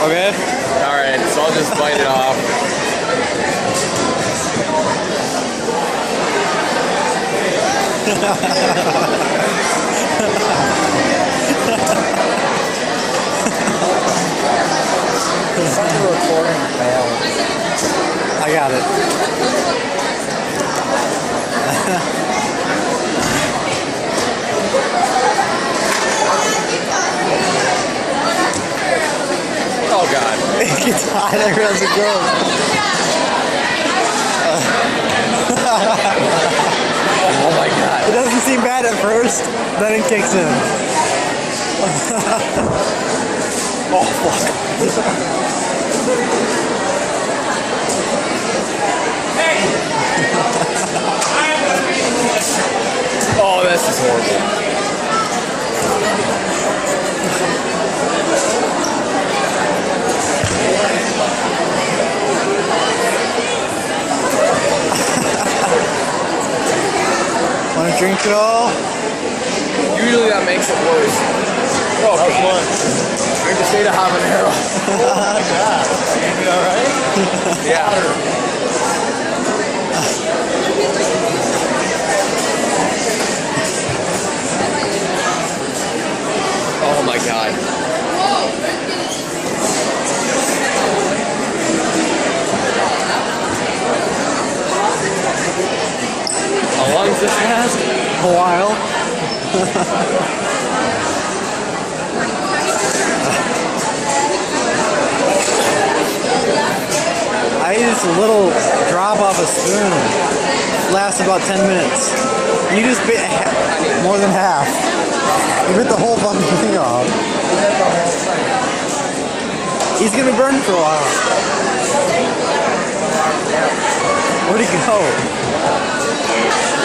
Okay. Alright, so I'll just bite it off. I got it. Oh god. It gets hot every as it goes. Oh my god. It doesn't seem bad at first, then it kicks in. oh fuck. Oh, this is horrible. Drink it all? Usually that makes it worse. Oh god. Drink the state of habanero. Yeah. Does this last? A while. I use a little drop off a spoon. Lasts about 10 minutes. You just bit more than half. You bit the whole fucking thing off. He's gonna burn for a while. Where'd he go?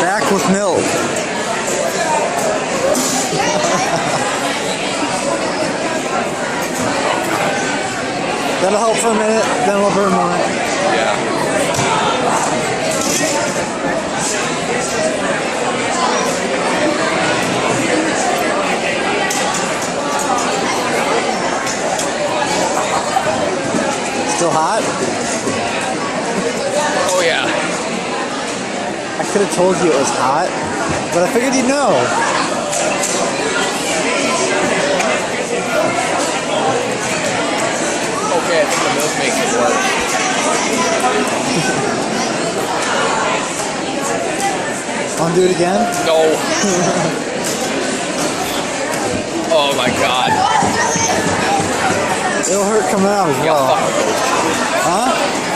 Back with milk. That'll help for a minute, then we'll burn more. Yeah. Still hot? Oh yeah. I could have told you it was hot, but I figured you'd know. Okay, I think the milk makes it worse. Wanna do it again? No. oh my god. It'll hurt coming out as Yeah, well. fuck.